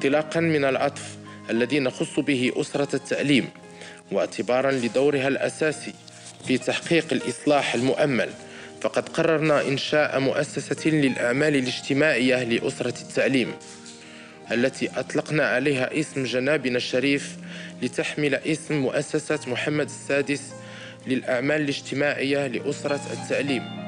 انطلاقا من العطف الذي نخص به أسرة التعليم واعتبارا لدورها الأساسي في تحقيق الإصلاح المؤمل. فقد قررنا إنشاء مؤسسة للأعمال الاجتماعية لأسرة التعليم التي أطلقنا عليها اسم جنابنا الشريف لتحمل اسم مؤسسة محمد السادس للأعمال الاجتماعية لأسرة التعليم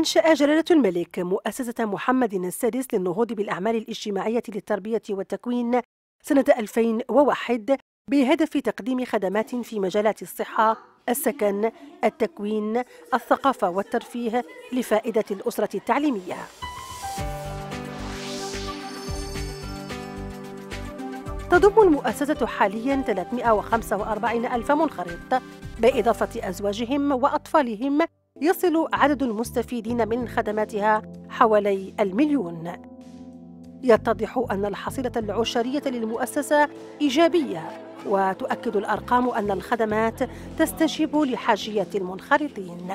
أنشأ جلالة الملك مؤسسة محمد السادس للنهوض بالأعمال الاجتماعية للتربية والتكوين سنة 2001 بهدف تقديم خدمات في مجالات الصحة، السكن، التكوين، الثقافة والترفيه لفائدة الأسرة التعليمية. تضم المؤسسة حاليا 345 ألف منخرط بإضافة أزواجهم وأطفالهم يصل عدد المستفيدين من خدماتها حوالي المليون. يتضح أن الحصيلة العشرية للمؤسسة إيجابية وتؤكد الأرقام أن الخدمات تستجيب لحاجية المنخرطين.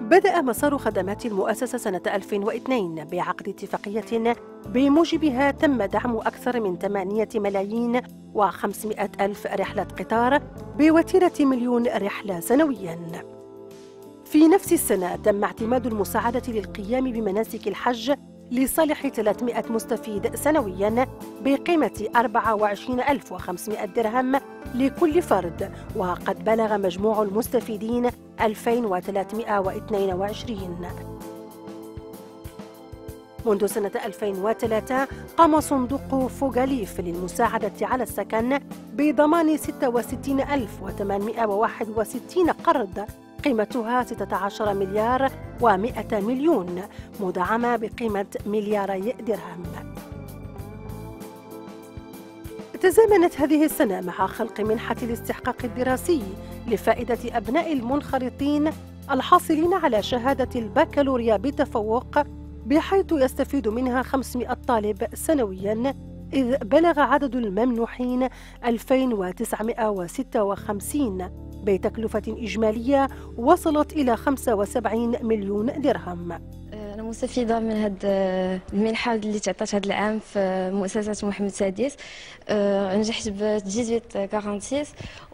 بدأ مسار خدمات المؤسسة سنة 2002 بعقد اتفاقية بموجبها تم دعم أكثر من 8 ملايين و500 ألف رحلة قطار بوتيرة مليون رحلة سنوياً. في نفس السنة تم اعتماد المساعدة للقيام بمناسك الحج لصالح 300 مستفيد سنويا بقيمة 24500 درهم لكل فرد. وقد بلغ مجموع المستفيدين 2322 منذ سنة 2003 قام صندوق فوغاليف للمساعدة على السكن بضمان 66861 قرض. قيمتها 16 مليار و100 مليون مدعمة بقيمة ملياري درهم. تزامنت هذه السنة مع خلق منحة الاستحقاق الدراسي لفائدة أبناء المنخرطين الحاصلين على شهادة البكالوريا بتفوق بحيث يستفيد منها 500 طالب سنوياً إذ بلغ عدد الممنوحين 2956 بتكلفة إجمالية وصلت إلى 75 مليون درهم. أنا مستفيدة من هذه المنحة اللي تعطات هذا العام في مؤسسة محمد السادس نجحت ب 1846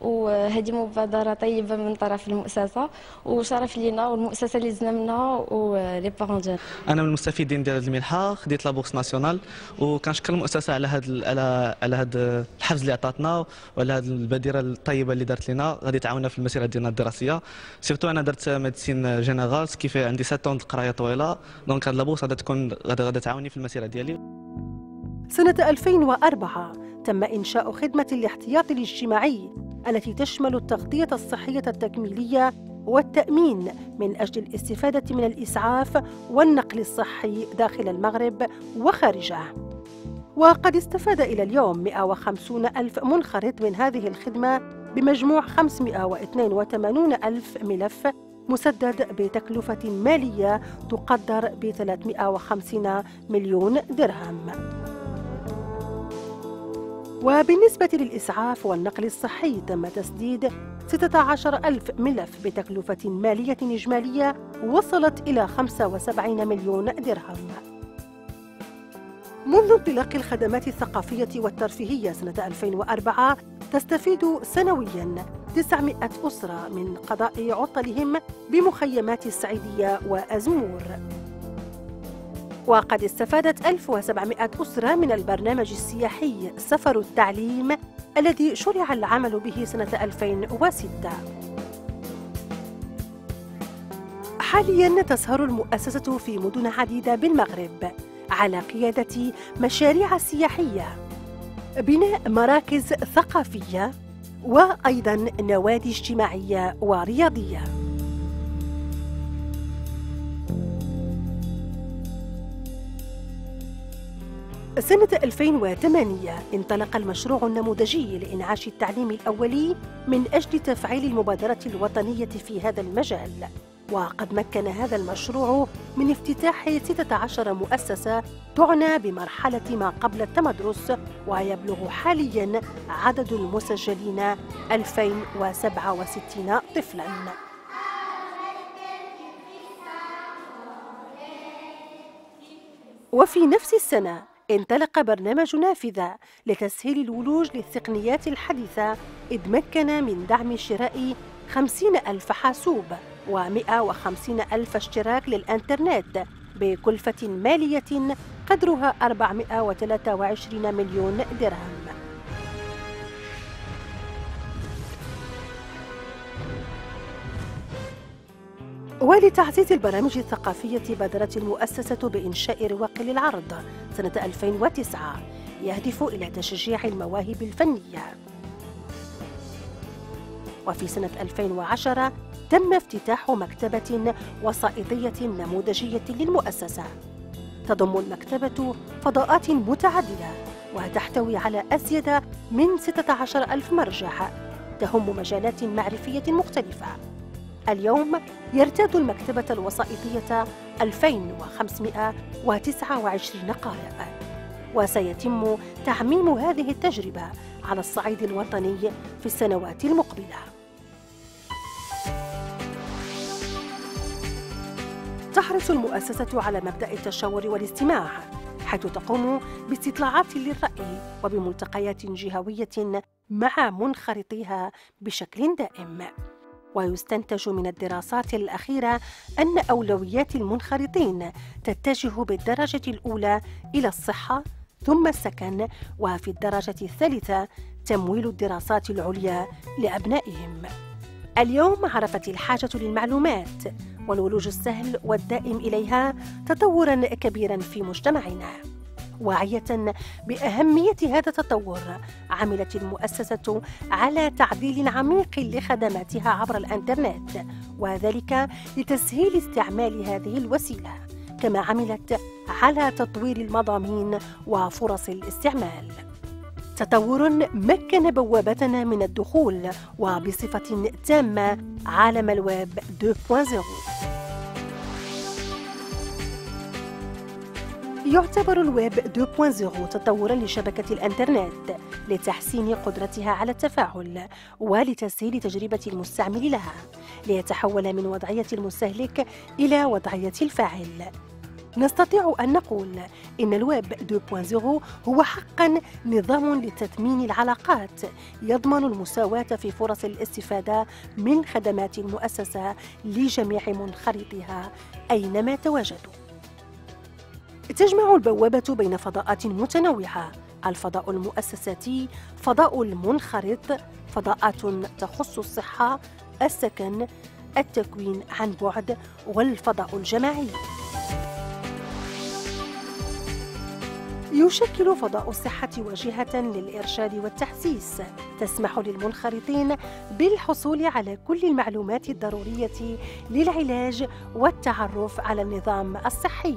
وهذه مبادرة طيبة من طرف المؤسسة وشرف لينا والمؤسسة اللي جينا منها و les parents أنا من المستفيدين ديال هذه المنحة خديت la bourse nationale وكنشكر المؤسسة على هذا على على هذا الحفز اللي عطاتنا وعلى هذه البادرة الطيبة اللي دارت لنا غادي تعاوننا في المسيرة ديالنا الدراسية. surtout أنا درت médecine générale كيف عندي 7 القراية طويلة. donc هاد la bourse غادا تكون غادا تعاوني في المسيرة ديالي. سنة 2004 تم إنشاء خدمة الاحتياط الاجتماعي التي تشمل التغطية الصحية التكميلية والتأمين من أجل الاستفادة من الإسعاف والنقل الصحي داخل المغرب وخارجه. وقد استفاد إلى اليوم 150 ألف منخرط من هذه الخدمة بمجموع 582 ألف ملف مسدد بتكلفة مالية تقدر ب 350 مليون درهم. وبالنسبة للإسعاف والنقل الصحي تم تسديد 16 ألف ملف بتكلفة مالية إجمالية وصلت إلى 75 مليون درهم منذ انطلاق الخدمات الثقافية والترفيهية سنة 2004 تستفيد سنوياً 900 أسرة من قضاء عطلهم بمخيمات السعيدية وأزمور. وقد استفادت 1700 أسرة من البرنامج السياحي سفر التعليم الذي شرع العمل به سنة 2006 حاليا تسهر المؤسسة في مدن عديدة بالمغرب على قيادة مشاريع سياحية بناء مراكز ثقافية وأيضا نوادي اجتماعية ورياضية. سنة 2008 انطلق المشروع النموذجي لإنعاش التعليم الأولي من أجل تفعيل المبادرة الوطنية في هذا المجال. وقد مكن هذا المشروع من افتتاح 16 مؤسسة تعنى بمرحلة ما قبل التمدرس ويبلغ حاليا عدد المسجلين 2067 طفلاً. وفي نفس السنة انطلق برنامج نافذة لتسهيل الولوج للتقنيات الحديثة إذ مكن من دعم شراء خمسين ألف حاسوب. ومئة وخمسين ألف اشتراك للإنترنت بكلفة مالية قدرها 423 مليون درهم. ولتعزيز البرامج الثقافية بادرت المؤسسة بإنشاء رواق للعرض سنة 2009 يهدف إلى تشجيع المواهب الفنية. وفي سنة 2010 تم افتتاح مكتبة وسائطية نموذجية للمؤسسة. تضم المكتبة فضاءات متعددة وتحتوي على أزيد من 16 ألف مرجع تهم مجالات معرفية مختلفة. اليوم يرتاد المكتبة الوسائطية 2529 قارئ. وسيتم تعميم هذه التجربة على الصعيد الوطني في السنوات المقبلة. تحرص المؤسسة على مبدأ التشاور والاستماع حيث تقوم باستطلاعات للرأي وبملتقيات جهوية مع منخرطيها بشكل دائم. ويستنتج من الدراسات الأخيرة أن أولويات المنخرطين تتجه بالدرجة الأولى إلى الصحة ثم السكن وفي الدرجة الثالثة تمويل الدراسات العليا لأبنائهم. اليوم عرفت الحاجة للمعلومات. والولوج السهل والدائم إليها تطورا كبيرا في مجتمعنا. واعية بأهمية هذا التطور عملت المؤسسة على تعديل عميق لخدماتها عبر الإنترنت وذلك لتسهيل استعمال هذه الوسيلة كما عملت على تطوير المضامين وفرص الاستعمال. تطور مكن بوابتنا من الدخول وبصفة تامة عالم الويب 2.0 يعتبر الويب 2.0 تطورا لشبكة الإنترنت لتحسين قدرتها على التفاعل ولتسهيل تجربة المستعمل لها ليتحول من وضعية المستهلك إلى وضعية الفاعل. نستطيع أن نقول إن الويب 2.0 هو حقا نظام لتثمين العلاقات يضمن المساواة في فرص الاستفادة من خدمات المؤسسة لجميع منخرطيها أينما تواجدوا. تجمع البوابة بين فضاءات متنوعة الفضاء المؤسساتي فضاء المنخرط فضاءات تخص الصحة السكن التكوين عن بعد والفضاء الجماعي. يشكل فضاء الصحة واجهة للإرشاد والتحسيس. تسمح للمنخرطين بالحصول على كل المعلومات الضرورية للعلاج والتعرف على النظام الصحي.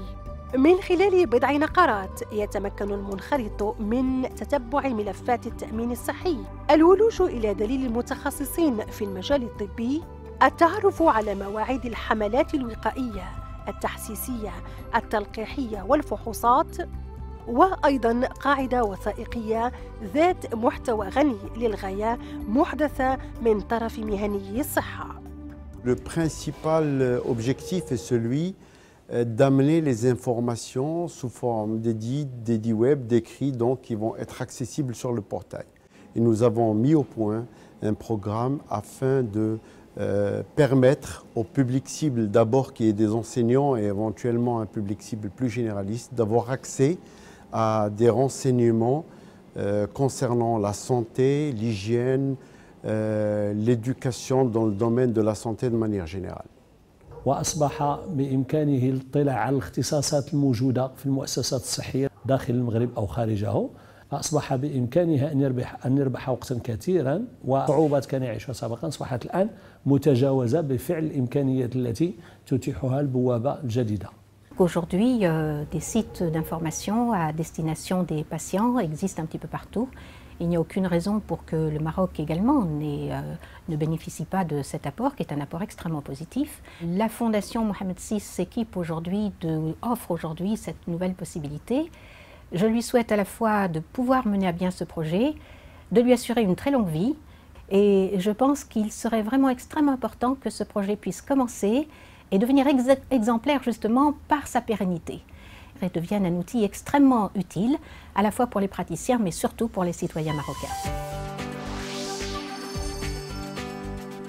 من خلال بضع نقرات يتمكن المنخرط من تتبع ملفات التأمين الصحي. الولوج إلى دليل المتخصصين في المجال الطبي. التعرف على مواعيد الحملات الوقائية التحسيسية التلقيحية والفحوصات. وأيضا قاعدة وثائقية ذات محتوى غني للغاية محدثة من طرف مهني الصحة. Le principal objectif est celui Euh, d'amener les informations sous forme d'édits, d'édits web, d'écrits, donc qui vont être accessibles sur le portail. Et nous avons mis au point un programme afin de euh, permettre au public cible, d'abord qui est des enseignants et éventuellement un public cible plus généraliste, d'avoir accès à des renseignements euh, concernant la santé, l'hygiène, l'éducation dans le domaine de la santé de manière générale. وأصبح بإمكانه الاطلاع على الاختصاصات الموجودة في المؤسسات الصحية داخل المغرب أو خارجه اصبح بامكانها أن يربح أن يربح وقتا كثيرا وصعوبات كان يعيشها سابقا أصبحت الآن متجاوزة بفعل الإمكانيات التي تتيحها البوابة الجديدة. Aujourd'hui, euh, des sites d'information à destination des patients existent un petit peu partout Il n'y a aucune raison pour que le Maroc également euh, ne bénéficie pas de cet apport, qui est un apport extrêmement positif. La Fondation Mohamed VI s'équipe aujourd'hui, offre aujourd'hui cette nouvelle possibilité. Je lui souhaite à la fois de pouvoir mener à bien ce projet, de lui assurer une très longue vie, et je pense qu'il serait vraiment extrêmement important que ce projet puisse commencer et devenir exemplaire justement par sa pérennité et devienne un outil extrêmement utile, à la fois pour les praticiens, mais surtout pour les citoyens marocains.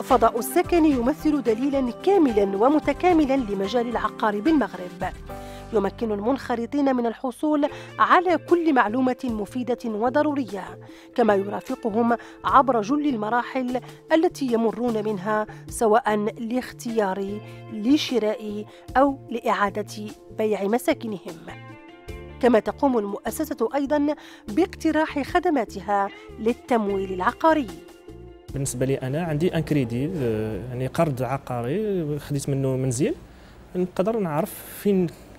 فضاء السكن يمثل دليلا كاملا ومتكاملا لمجال العقار بالمغرب يمكن المنخرطين من الحصول على كل معلومة مفيدة وضرورية كما يرافقهم عبر جل المراحل التي يمرون منها سواء لاختيار لشراء أو لإعادة بيع مساكنهم. كما تقوم المؤسسة أيضا باقتراح خدماتها للتمويل العقاري. بالنسبة لي أنا عندي كريدي آه، يعني قرض عقاري خديت منه منزل. نقدر نعرف فين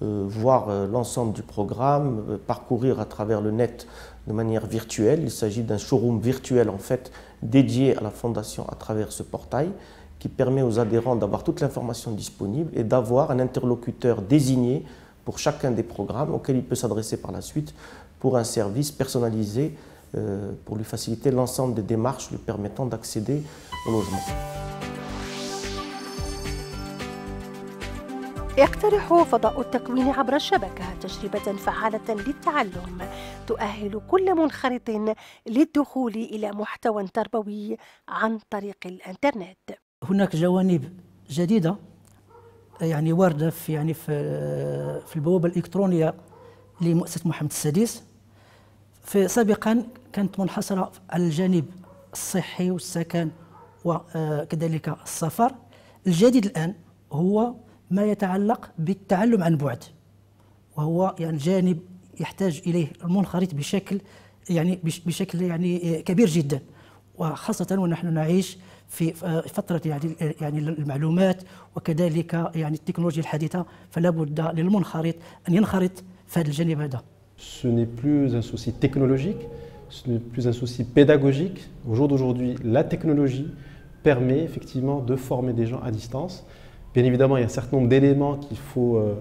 voir euh, l'ensemble du programme, euh, parcourir à travers le net de manière virtuelle. Il s'agit d'un showroom virtuel en fait dédié à la fondation à travers ce portail qui permet aux adhérents d'avoir toute l'information disponible et d'avoir un interlocuteur désigné pour chacun des programmes auquel il peut s'adresser par la suite pour un service personnalisé pour lui faciliter l'ensemble des démarches lui permettant d'accéder au logement. يقترح فضاء التكوين عبر الشبكة تجربة فعالة للتعلم تؤهل كل منخرط للدخول إلى محتوى تربوي عن طريق الإنترنت. هناك جوانب جديدة يعني واردة في يعني في في البوابة الإلكترونية لمؤسسة محمد السادس. في سابقا كانت منحصرة على الجانب الصحي والسكن وكذلك السفر. الجديد الآن هو ما يتعلق بالتعلم عن بعد وهو يعني جانب يحتاج إليه المنخرط بشكل يعني بشكل يعني كبير جدا وخاصة ونحن نعيش في فترة يعني يعني المعلومات وكذلك يعني التكنولوجيا الحديثة فلا بد للمنخرط أن ينخرط في هذا الجانب هذا. Ce n'est plus un souci technologique, ce n'est plus un souci pédagogique. Au jour d'aujourd'hui, la technologie permet effectivement de former des gens à distance Bien évidemment, il y a un certain nombre d'éléments qu'il faut euh,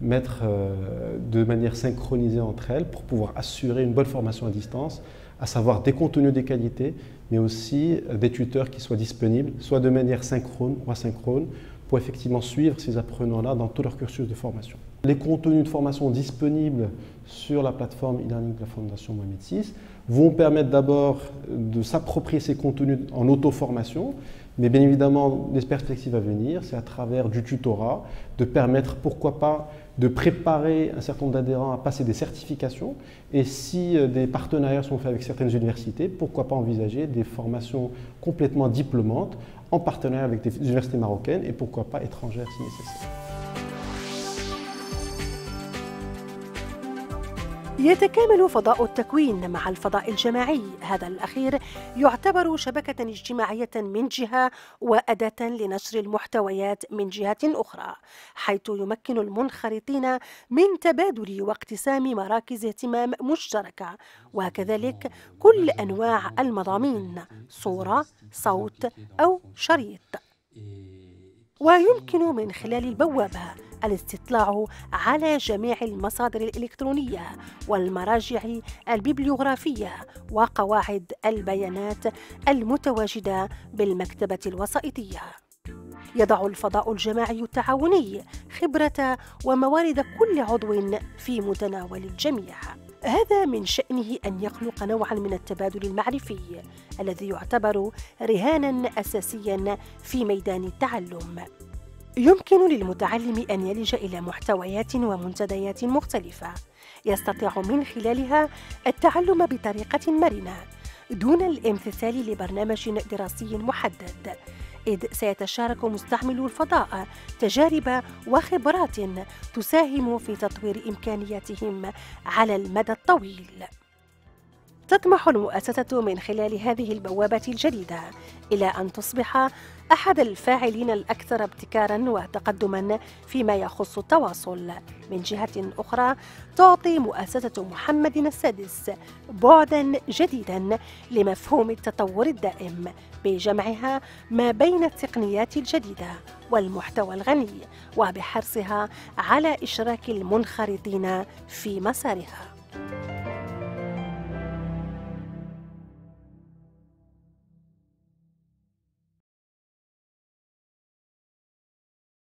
mettre euh, de manière synchronisée entre elles pour pouvoir assurer une bonne formation à distance, à savoir des contenus de qualité, mais aussi euh, des tuteurs qui soient disponibles, soit de manière synchrone ou asynchrone, pour effectivement suivre ces apprenants-là dans tout leur cursus de formation. Les contenus de formation disponibles sur la plateforme e-learning de la Fondation Mohamed VI vont permettre d'abord de s'approprier ces contenus en auto-formation, mais bien évidemment, les perspectives à venir, c'est à travers du tutorat, de permettre, pourquoi pas, de préparer un certain nombre d'adhérents à passer des certifications. Et si euh, des partenariats sont faits avec certaines universités, pourquoi pas envisager des formations complètement diplômantes en partenariat avec des universités marocaines et pourquoi pas étrangères si nécessaire. يتكامل فضاء التكوين مع الفضاء الجماعي. هذا الأخير يعتبر شبكة اجتماعية من جهة وأداة لنشر المحتويات من جهة أخرى حيث يمكن المنخرطين من تبادل واقتسام مراكز اهتمام مشتركة. وكذلك كل أنواع المضامين صورة صوت أو شريط. ويمكن من خلال البوابة الاستطلاع على جميع المصادر الإلكترونية والمراجع الببليوغرافية وقواعد البيانات المتواجدة بالمكتبة الوسائطية. يضع الفضاء الجماعي التعاوني خبرة وموارد كل عضو في متناول الجميع. هذا من شأنه أن يخلق نوعا من التبادل المعرفي الذي يعتبر رهانا أساسيا في ميدان التعلم. يمكن للمتعلم أن يلج إلى محتويات ومنتديات مختلفة. يستطيع من خلالها التعلم بطريقة مرنة دون الامتثال لبرنامج دراسي محدد. إذ سيتشارك مستعملو الفضاء تجارب وخبرات تساهم في تطوير إمكانياتهم على المدى الطويل. تطمح المؤسسة من خلال هذه البوابة الجديدة إلى أن تصبح أحد الفاعلين الأكثر ابتكارا وتقدما فيما يخص التواصل. من جهة أخرى تعطي مؤسسة محمد السادس بعدا جديدا لمفهوم التطور الدائم بجمعها ما بين التقنيات الجديدة والمحتوى الغني وبحرصها على إشراك المنخرطين في مسارها.